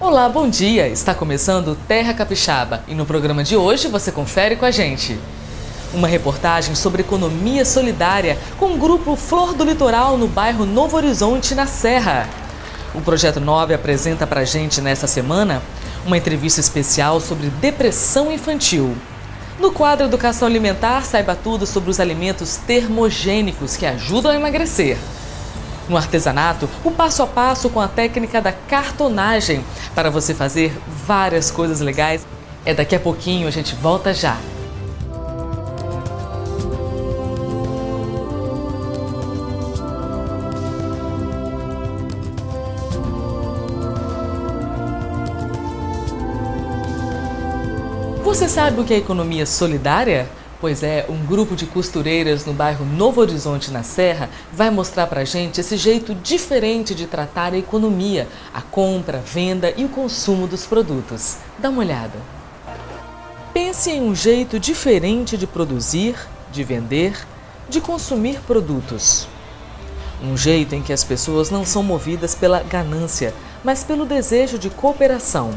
Olá, bom dia! Está começando Terra Capixaba e no programa de hoje você confere com a gente. Uma reportagem sobre economia solidária com o grupo Flor do Litoral no bairro Novo Horizonte, na Serra. O Projeto 9 apresenta para a gente nesta semana uma entrevista especial sobre depressão infantil. No quadro Educação Alimentar, saiba tudo sobre os alimentos termogênicos que ajudam a emagrecer. No artesanato, o passo a passo com a técnica da cartonagem para você fazer várias coisas legais. É daqui a pouquinho, a gente volta já. Você sabe o que é economia solidária? Pois é, um grupo de costureiras no bairro Novo Horizonte, na Serra, vai mostrar pra gente esse jeito diferente de tratar a economia, a compra, venda e o consumo dos produtos. Dá uma olhada. Pense em um jeito diferente de produzir, de vender, de consumir produtos. Um jeito em que as pessoas não são movidas pela ganância, mas pelo desejo de cooperação.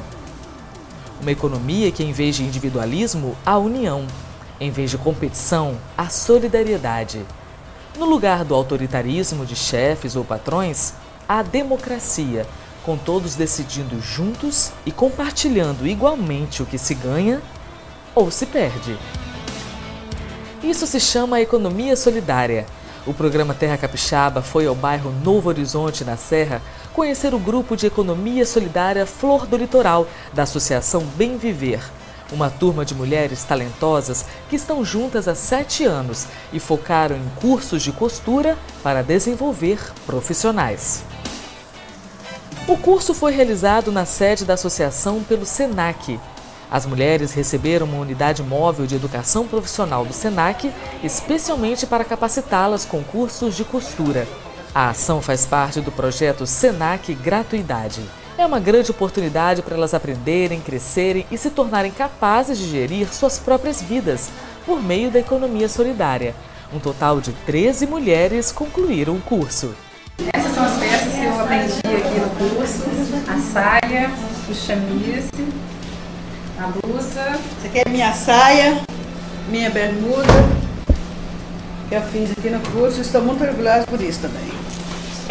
Uma economia que, em vez de individualismo, há união em vez de competição, a solidariedade. No lugar do autoritarismo de chefes ou patrões, a democracia, com todos decidindo juntos e compartilhando igualmente o que se ganha ou se perde. Isso se chama economia solidária. O programa Terra Capixaba foi ao bairro Novo Horizonte, na Serra, conhecer o grupo de economia solidária Flor do Litoral, da Associação Bem Viver uma turma de mulheres talentosas que estão juntas há sete anos e focaram em cursos de costura para desenvolver profissionais. O curso foi realizado na sede da associação pelo SENAC. As mulheres receberam uma unidade móvel de educação profissional do SENAC, especialmente para capacitá-las com cursos de costura. A ação faz parte do projeto SENAC Gratuidade. É uma grande oportunidade para elas aprenderem, crescerem e se tornarem capazes de gerir suas próprias vidas por meio da economia solidária. Um total de 13 mulheres concluíram o curso. Essas são as peças que eu aprendi aqui no curso: a saia, o chamise, a blusa. Essa aqui é minha saia, minha bermuda, que eu fiz aqui no curso. Estou muito orgulhosa por isso também.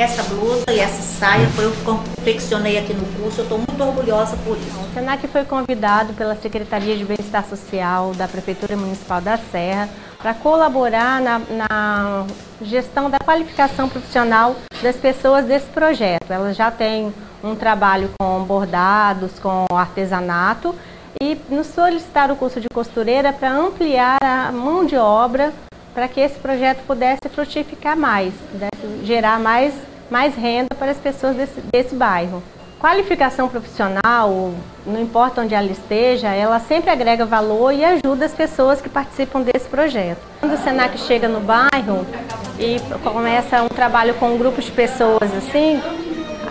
Essa blusa e essa saia foi eu que confeccionei aqui no curso, eu estou muito orgulhosa por isso. O SENAC foi convidado pela Secretaria de Bem-Estar Social da Prefeitura Municipal da Serra para colaborar na, na, gestão da qualificação profissional das pessoas desse projeto. Elas já têm um trabalho com bordados, com artesanato e nos solicitaram o curso de costureira para ampliar a mão de obra para que esse projeto pudesse frutificar mais, pudesse gerar mais mais renda para as pessoas desse, desse bairro. Qualificação profissional, não importa onde ela esteja, ela sempre agrega valor e ajuda as pessoas que participam desse projeto. Quando o SENAC chega no bairro e começa um trabalho com um grupo de pessoas assim,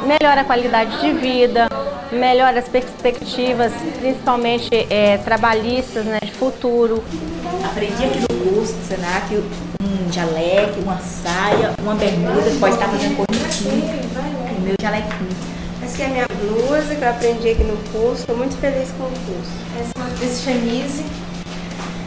melhora a qualidade de vida, melhora as perspectivas, principalmente é, trabalhistas, né, de futuro. Aprendi aqui no curso do SENAC um jaleque, uma saia, uma bermuda, pode estar fazendo correntinho, o meu jalequinho. Essa é a minha blusa que eu aprendi aqui no curso, estou muito feliz com o curso. Essa, esse chemise,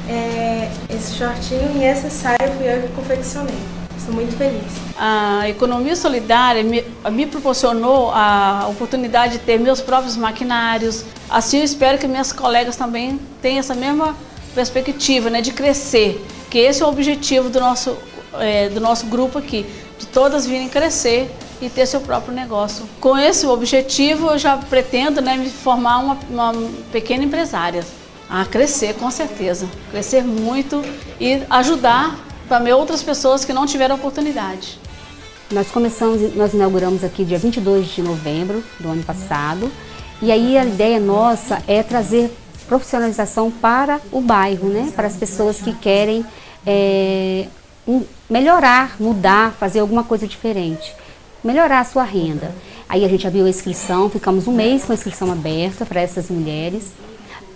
é, esse shortinho e essa saia fui eu que confeccionei. Estou muito feliz. A economia solidária me, me, proporcionou a oportunidade de ter meus próprios maquinários. Assim eu espero que minhas colegas também tenham essa mesma perspectiva né, de crescer, que esse é o objetivo do nosso, é, do nosso grupo aqui, de todas virem crescer e ter seu próprio negócio. Com esse objetivo eu já pretendo né, me formar uma, uma pequena empresária. A crescer com certeza, crescer muito e ajudar para outras pessoas que não tiveram oportunidade. Nós começamos, nós inauguramos aqui dia 22 de novembro do ano passado e aí a ideia nossa é trazer profissionalização para o bairro, né? para as pessoas que querem é, melhorar, mudar, fazer alguma coisa diferente, melhorar a sua renda. Aí a gente abriu a inscrição, ficamos um mês com a inscrição aberta para essas mulheres.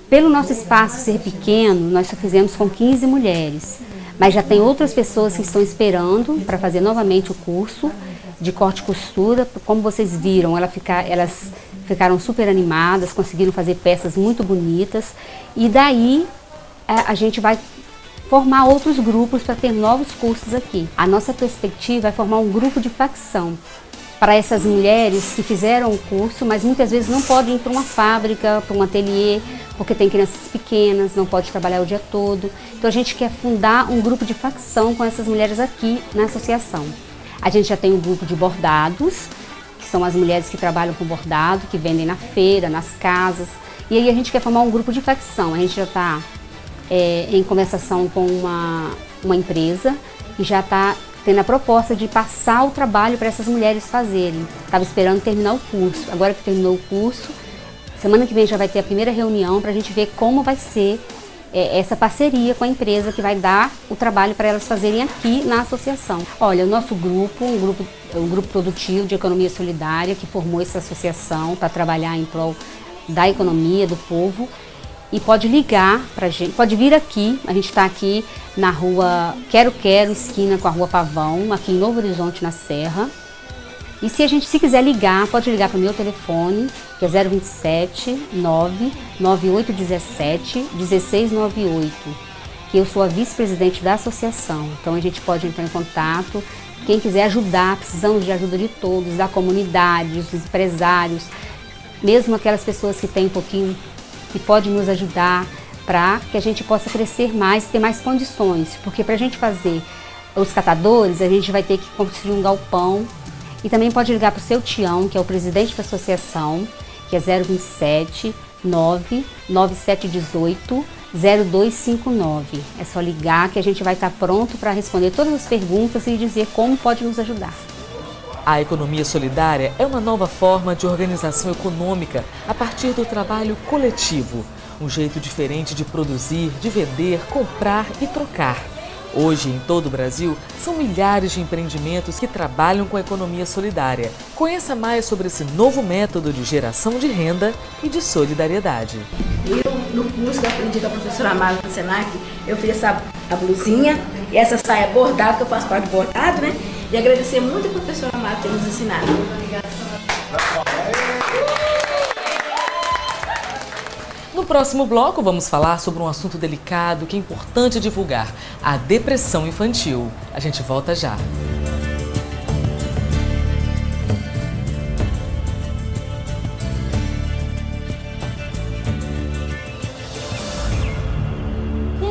Pelo nosso espaço ser pequeno, nós só fizemos com 15 mulheres, mas já tem outras pessoas que estão esperando para fazer novamente o curso de corte e costura. Como vocês viram, ela fica, elas ficaram super animadas, conseguiram fazer peças muito bonitas e daí a, a gente vai formar outros grupos para ter novos cursos aqui. A nossa perspectiva é formar um grupo de facção para essas mulheres que fizeram o curso, mas muitas vezes não podem ir para uma fábrica, para um ateliê, porque tem crianças pequenas, não pode trabalhar o dia todo. Então a gente quer fundar um grupo de facção com essas mulheres aqui na associação. A gente já tem um grupo de bordados, que são as mulheres que trabalham com bordado, que vendem na feira, nas casas. E aí a gente quer formar um grupo de facção. A gente já está é, em conversação com uma, uma empresa e já está tendo a proposta de passar o trabalho para essas mulheres fazerem. Estava esperando terminar o curso. Agora que terminou o curso, semana que vem já vai ter a primeira reunião para a gente ver como vai ser é, essa parceria com a empresa que vai dar o trabalho para elas fazerem aqui na associação. Olha, o nosso grupo, um grupo, um grupo produtivo de economia solidária que formou essa associação para trabalhar em prol da economia do povo e pode ligar para gente, pode vir aqui, a gente está aqui na rua Quero Quero, esquina com a rua Pavão, aqui em Novo Horizonte, na Serra. E se a gente se quiser ligar, pode ligar para o meu telefone, que é 027 99817 1698, que eu sou a vice-presidente da associação. Então a gente pode entrar em contato. Quem quiser ajudar, precisamos de ajuda de todos, da comunidade, dos empresários, mesmo aquelas pessoas que têm um pouquinho, que podem nos ajudar para que a gente possa crescer mais, ter mais condições. Porque para a gente fazer os catadores, a gente vai ter que construir um galpão e também pode ligar para o seu Tião, que é o presidente da associação, que é 027 99718 0259. É só ligar que a gente vai estar pronto para responder todas as perguntas e dizer como pode nos ajudar. A economia solidária é uma nova forma de organização econômica a partir do trabalho coletivo. Um jeito diferente de produzir, de vender, comprar e trocar. Hoje, em todo o Brasil, são milhares de empreendimentos que trabalham com a economia solidária. Conheça mais sobre esse novo método de geração de renda e de solidariedade. Eu, no curso que aprendi com a professora Amara do Senac, eu fiz essa a blusinha e essa saia bordada, que eu faço parte de bordado, né? E agradecer muito a professora Amara por ter nos ensinado. No próximo bloco, vamos falar sobre um assunto delicado que é importante divulgar: a depressão infantil. A gente volta já.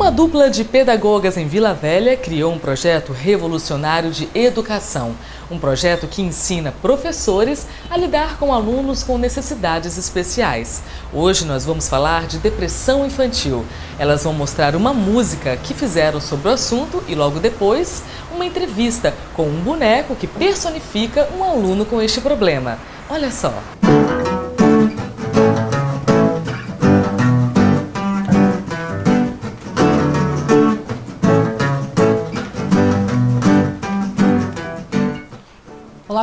Uma dupla de pedagogas em Vila Velha criou um projeto revolucionário de educação. Um projeto que ensina professores a lidar com alunos com necessidades especiais. Hoje nós vamos falar de depressão infantil. Elas vão mostrar uma música que fizeram sobre o assunto e logo depois uma entrevista com um boneco que personifica um aluno com este problema. Olha só.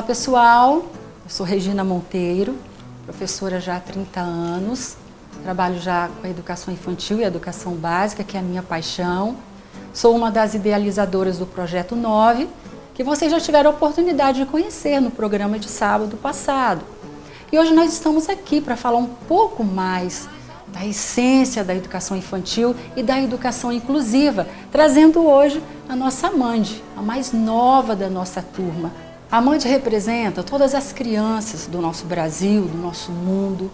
Olá pessoal, eu sou Regina Monteiro, professora já há 30 anos, trabalho já com a educação infantil e a educação básica, que é a minha paixão. Sou uma das idealizadoras do Projeto 9, que vocês já tiveram a oportunidade de conhecer no programa de sábado passado. E hoje nós estamos aqui para falar um pouco mais da essência da educação infantil e da educação inclusiva, trazendo hoje a nossa Mande, a mais nova da nossa turma, a Mande representa todas as crianças do nosso Brasil, do nosso mundo,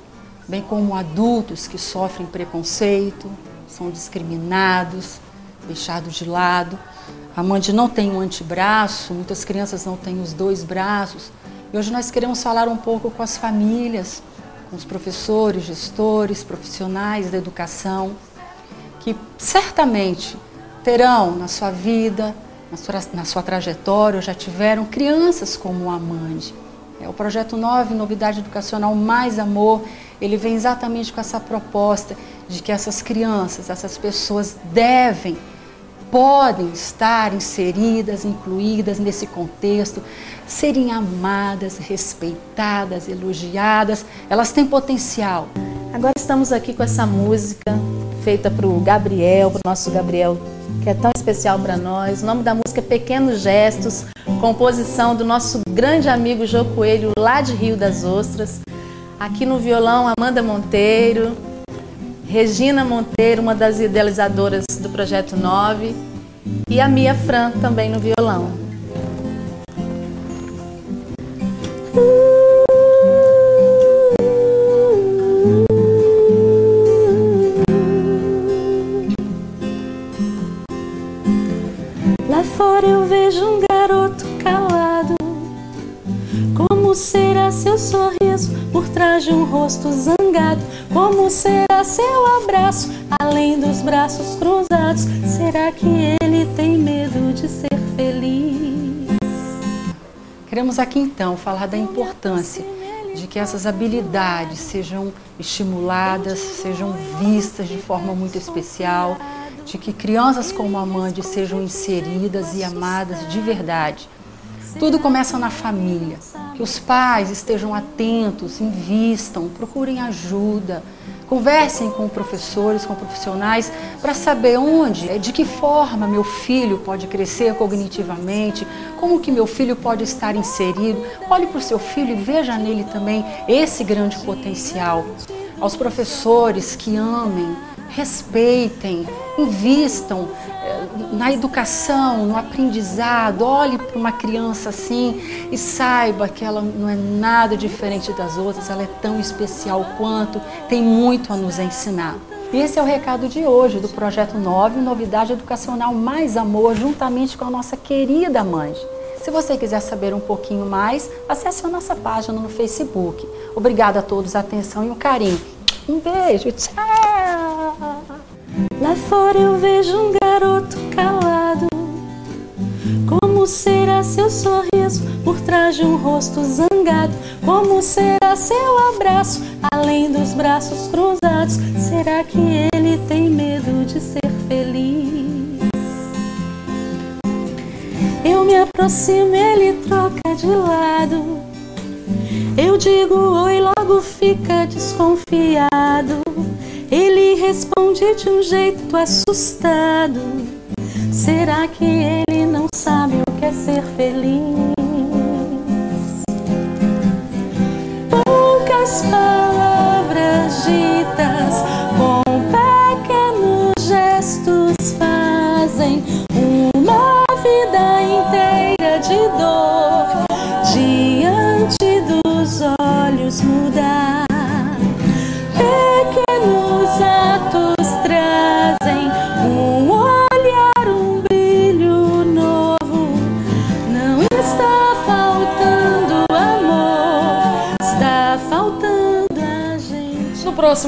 bem como adultos que sofrem preconceito, são discriminados, deixados de lado. A Mande não tem um antebraço, muitas crianças não têm os dois braços. E hoje nós queremos falar um pouco com as famílias, com os professores, gestores, profissionais da educação, que certamente terão na sua vida na sua, na sua trajetória já tiveram crianças como a Mande. É o projeto 9, Novidade Educacional Mais Amor, ele vem exatamente com essa proposta de que essas crianças, essas pessoas devem, podem estar inseridas, incluídas nesse contexto, serem amadas, respeitadas, elogiadas, elas têm potencial. Agora estamos aqui com essa música feita para o Gabriel, para o nosso Gabriel que é tão especial para nós. O nome da música é Pequenos Gestos, composição do nosso grande amigo Jô Coelho, lá de Rio das Ostras. Aqui no violão, Amanda Monteiro, Regina Monteiro, uma das idealizadoras do Projeto 9, e a Mia Fran também no violão. Como será seu sorriso por trás de um rosto zangado? Como será seu abraço além dos braços cruzados? Será que ele tem medo de ser feliz? Queremos aqui então falar da importância de que essas habilidades sejam estimuladas, sejam vistas de forma muito especial, de que crianças como a Mandy sejam inseridas e amadas de verdade. Tudo começa na família. Que os pais estejam atentos, invistam, procurem ajuda, conversem com professores, com profissionais, para saber onde, de que forma meu filho pode crescer cognitivamente, como que meu filho pode estar inserido. Olhe para o seu filho e veja nele também esse grande potencial. Aos professores que amem, respeitem, invistam na educação, no aprendizado. Olhe para uma criança assim e saiba que ela não é nada diferente das outras, ela é tão especial quanto, tem muito a nos ensinar. Esse é o recado de hoje do Projeto 9, Novidade Educacional Mais Amor, juntamente com a nossa querida mãe. Se você quiser saber um pouquinho mais, acesse a nossa página no Facebook. Obrigada a todos a atenção e o carinho. Um beijo, tchau! Lá fora eu vejo um garoto calado. Como será seu sorriso por trás de um rosto zangado? Como será seu abraço além dos braços cruzados? Será que ele tem medo de ser feliz? Eu me aproximo, ele troca de lado. Eu digo oi, logo fica desconfiado. Ele responde de um jeito assustado. Será que ele não sabe o que é ser feliz? Poucas palavras ditas com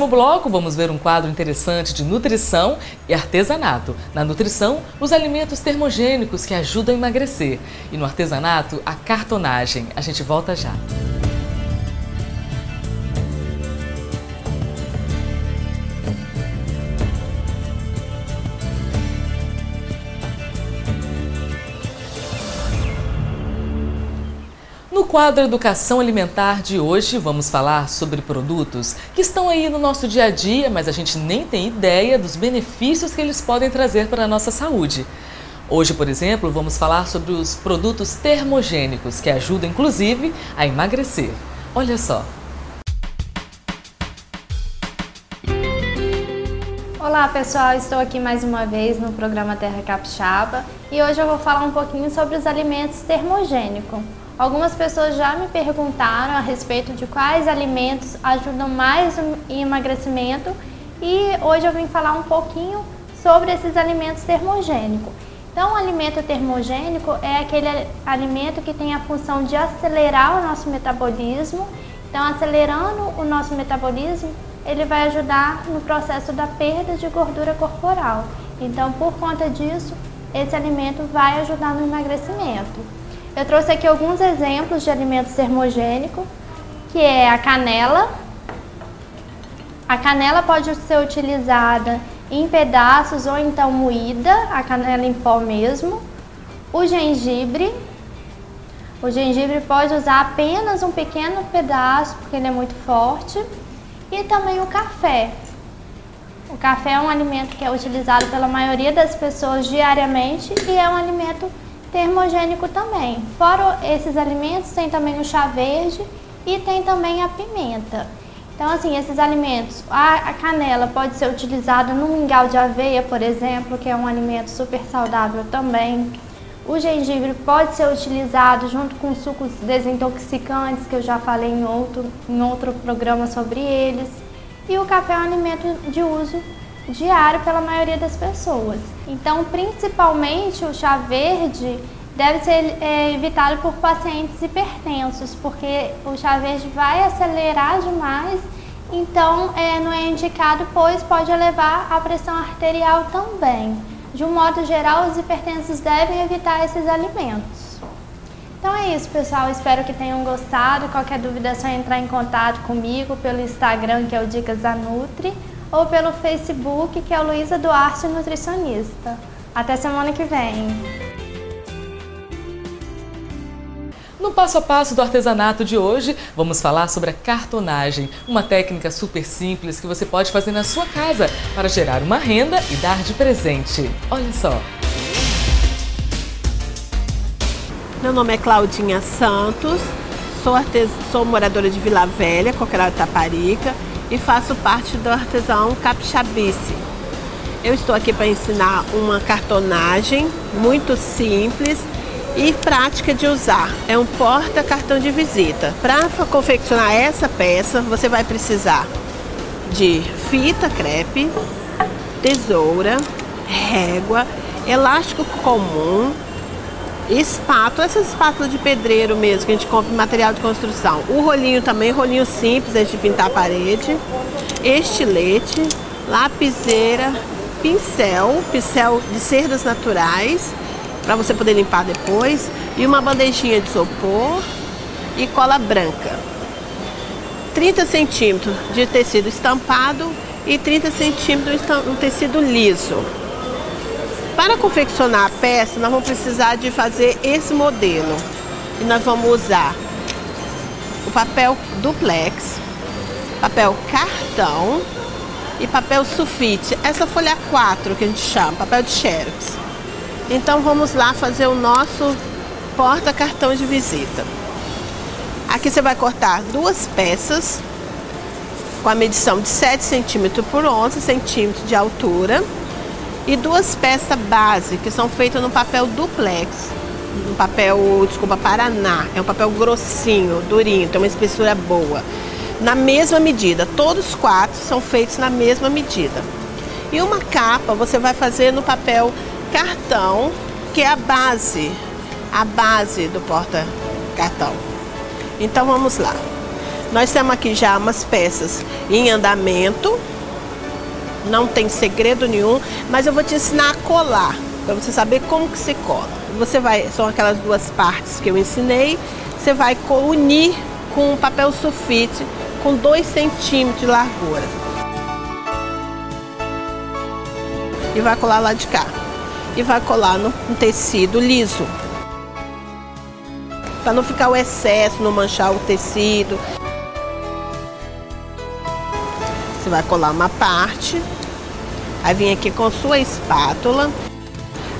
próximo bloco, vamos ver um quadro interessante de nutrição e artesanato. Na nutrição, os alimentos termogênicos que ajudam a emagrecer. E no artesanato, a cartonagem. A gente volta já. Quadro Educação Alimentar de hoje, vamos falar sobre produtos que estão aí no nosso dia a dia, mas a gente nem tem ideia dos benefícios que eles podem trazer para a nossa saúde. Hoje, por exemplo, vamos falar sobre os produtos termogênicos, que ajudam inclusive a emagrecer. Olha só. Olá pessoal, estou aqui mais uma vez no programa Terra Capixaba e hoje eu vou falar um pouquinho sobre os alimentos termogênicos. Algumas pessoas já me perguntaram a respeito de quais alimentos ajudam mais em emagrecimento e hoje eu vim falar um pouquinho sobre esses alimentos termogênicos. Então, o alimento termogênico é aquele alimento que tem a função de acelerar o nosso metabolismo. Então, acelerando o nosso metabolismo, ele vai ajudar no processo da perda de gordura corporal. Então, por conta disso, esse alimento vai ajudar no emagrecimento. Eu trouxe aqui alguns exemplos de alimentos termogênicos, que é a canela. A canela pode ser utilizada em pedaços ou então moída, a canela em pó mesmo. O gengibre. O gengibre pode usar apenas um pequeno pedaço, porque ele é muito forte. E também o café. O café é um alimento que é utilizado pela maioria das pessoas diariamente e é um alimento termogênico também. Fora esses alimentos, tem também o chá verde e tem também a pimenta. Então, assim, esses alimentos, a, canela pode ser utilizada no mingau de aveia, por exemplo, que é um alimento super saudável também. O gengibre pode ser utilizado junto com sucos desintoxicantes, que eu já falei em outro, em outro programa sobre eles. E o café é um alimento de uso diário pela maioria das pessoas. Então, principalmente o chá verde deve ser é, evitado por pacientes hipertensos, porque o chá verde vai acelerar demais, então é, não é indicado, pois pode elevar a pressão arterial também. De um modo geral, os hipertensos devem evitar esses alimentos. Então é isso, pessoal. Espero que tenham gostado. Qualquer dúvida é só entrar em contato comigo pelo Instagram, que é o Dicas da Nutri, ou pelo Facebook, que é o Luísa Duarte Nutricionista. Até semana que vem! No passo a passo do artesanato de hoje, vamos falar sobre a cartonagem, uma técnica super simples que você pode fazer na sua casa para gerar uma renda e dar de presente. Olha só! Meu nome é Claudinha Santos, sou, artes... sou moradora de Vila Velha, Coqueirão Taparica, e faço parte do artesão Capixabice. Eu estou aqui para ensinar uma cartonagem muito simples e prática de usar. É um porta-cartão de visita. Para confeccionar essa peça, você vai precisar de fita crepe, tesoura, régua, elástico comum, espátula, essas espátulas de pedreiro mesmo que a gente compra em material de construção. O rolinho também, rolinho simples, é de pintar a parede, estilete, lapiseira, pincel, pincel de cerdas naturais, para você poder limpar depois, e uma bandejinha de isopor e cola branca. 30 centímetros de tecido estampado e 30 centímetros de tecido liso. Para confeccionar a peça, nós vamos precisar de fazer esse modelo. E nós vamos usar o papel duplex, papel cartão e papel sulfite. Essa folha 4 que a gente chama, papel de xerox. Então vamos lá fazer o nosso porta-cartão de visita. Aqui você vai cortar duas peças com a medição de 7 centímetros por 11 centímetros de altura e duas peças base que são feitas no papel duplex, no papel, desculpa, Paraná, é um papel grossinho, durinho, tem uma espessura boa. Na mesma medida, todos os quatro são feitos na mesma medida. E uma capa você vai fazer no papel cartão, que é a base, a base do porta-cartão. Então vamos lá. Nós temos aqui já umas peças em andamento, não tem segredo nenhum, mas eu vou te ensinar a colar, para você saber como que se cola. Você vai, são aquelas duas partes que eu ensinei, você vai unir com um papel sulfite com 2 centímetros de largura. E vai colar lá de cá e vai colar no, no tecido liso. Para não ficar o excesso, não manchar o tecido. Vai colar uma parte, aí vem aqui com sua espátula.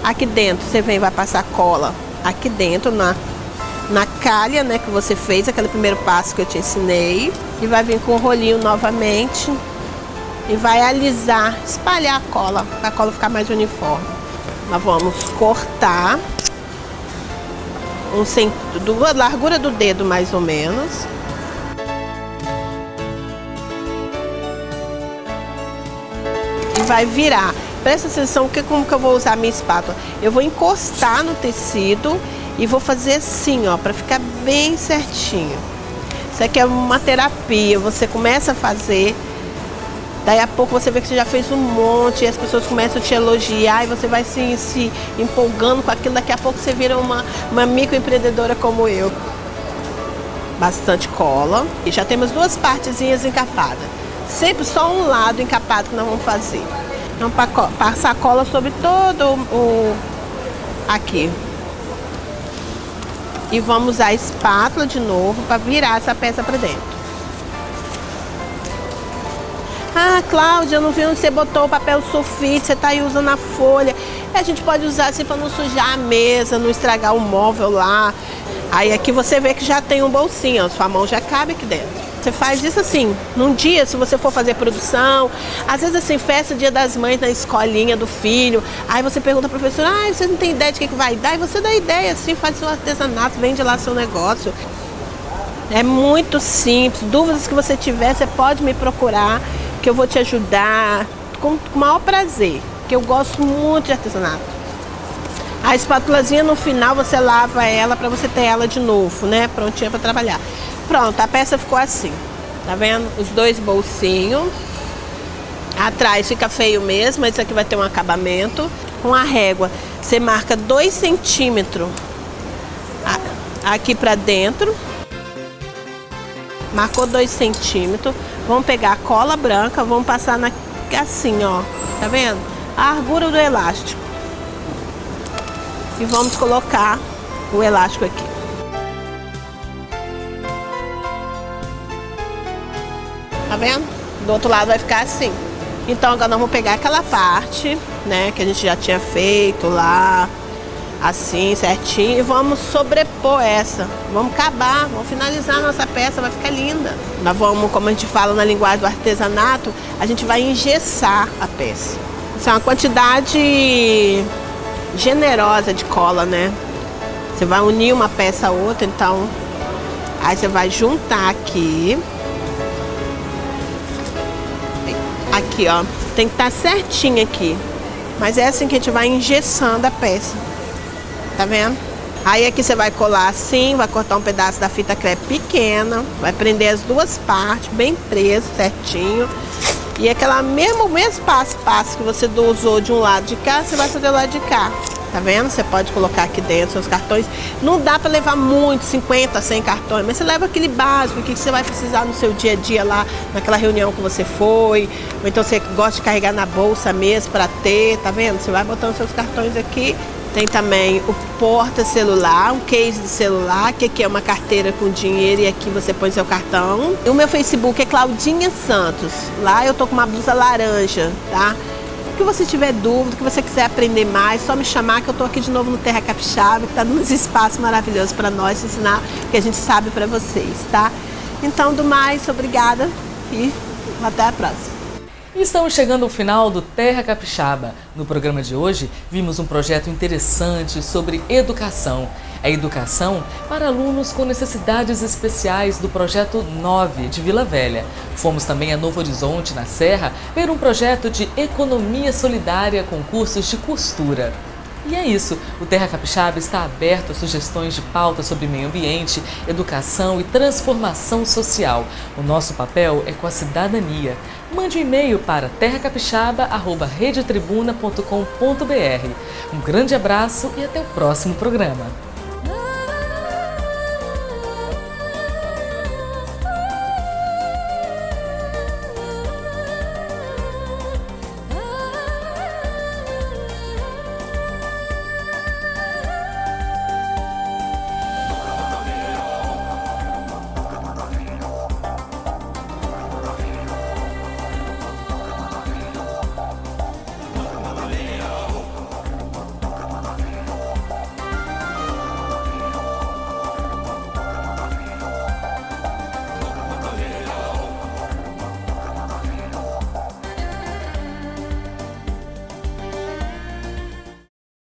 Aqui dentro você vem vai passar cola aqui dentro na, na calha né, que você fez, aquele primeiro passo que eu te ensinei. E vai vir com o rolinho novamente e vai alisar, espalhar a cola, para a cola ficar mais uniforme. Nós vamos cortar um centímetro, a largura do dedo mais ou menos. Vai virar. Presta atenção que como que eu vou usar a minha espátula. Eu vou encostar no tecido e vou fazer assim, ó, para ficar bem certinho. Isso aqui é uma terapia. Você começa a fazer Daí a pouco você vê que você já fez um monte e as pessoas começam a te elogiar e você vai se, se empolgando com aquilo. Daqui a pouco você vira uma, uma microempreendedora como eu. Bastante cola. E já temos duas partezinhas encapadas. Sempre só um lado encapado que nós vamos fazer. Vamos passar cola sobre todo o... aqui. E vamos usar a espátula de novo para virar essa peça para dentro. Ah, Cláudia, eu não vi onde você botou o papel sulfite, você está aí usando a folha. A gente pode usar assim para não sujar a mesa, não estragar o móvel lá. Aí aqui você vê que já tem um bolsinho, ó, sua mão já cabe aqui dentro. Você faz isso assim, num dia, se você for fazer produção, às vezes assim, festa dia das mães na escolinha do filho, aí você pergunta à professora, ah, você não tem ideia de que, que vai dar, e você dá ideia, assim, faz seu artesanato, vende lá seu negócio. É muito simples, dúvidas que você tiver, você pode me procurar, que eu vou te ajudar com o maior prazer, que eu gosto muito de artesanato. A espátulazinha no final você lava ela para você ter ela de novo, né? Prontinha para trabalhar. Pronto, a peça ficou assim. Tá vendo? Os dois bolsinhos. Atrás fica feio mesmo, mas isso aqui vai ter um acabamento. Com a régua, você marca 2 centímetros aqui para dentro. Marcou 2 centímetros. Vamos pegar a cola branca, vamos passar na, assim, ó. Tá vendo? A largura do elástico e vamos colocar o elástico aqui. Tá vendo? Do outro lado vai ficar assim. Então agora nós vamos pegar aquela parte, né, que a gente já tinha feito lá, assim, certinho, e vamos sobrepor essa. Vamos acabar, vamos finalizar a nossa peça, vai ficar linda. Nós vamos, como a gente fala na linguagem do artesanato, a gente vai engessar a peça. Isso é uma quantidade generosa de cola, né? Você vai unir uma peça a outra, então aí você vai juntar aqui. Aqui, ó. Tem que estar tá certinho aqui. Mas é assim que a gente vai engessando a peça. Tá vendo? Aí aqui você vai colar assim, vai cortar um pedaço da fita crepe pequena, vai prender as duas partes, bem preso, certinho. E aquela mesmo, mesmo passo, passo que você usou de um lado de cá, você vai fazer do lado de cá. Tá vendo? Você pode colocar aqui dentro seus cartões. Não dá para levar muito, 50, 100 cartões, mas você leva aquele básico que você vai precisar no seu dia a dia lá, naquela reunião que você foi. Ou então você gosta de carregar na bolsa mesmo para ter, tá vendo? Você vai botando seus cartões aqui tem também o porta-celular, um case de celular, que aqui é uma carteira com dinheiro e aqui você põe seu cartão. E o meu Facebook é Claudinha Santos. Lá eu tô com uma blusa laranja, tá? Se você tiver dúvida, que você quiser aprender mais, só me chamar que eu tô aqui de novo no Terra Capixaba, que tá dando uns espaços maravilhosos para nós ensinar o que a gente sabe para vocês, tá? Então, do mais, obrigada e até a próxima. Estamos chegando ao final do Terra Capixaba. No programa de hoje, vimos um projeto interessante sobre educação. A educação para alunos com necessidades especiais do projeto 9 de Vila Velha. Fomos também a Novo Horizonte, na Serra, ver um projeto de economia solidária com cursos de costura. E é isso. O Terra Capixaba está aberto a sugestões de pauta sobre meio ambiente, educação e transformação social. O nosso papel é com a cidadania. Mande um e-mail para terracapixaba.redetribuna.com.br. Um grande abraço e até o próximo programa.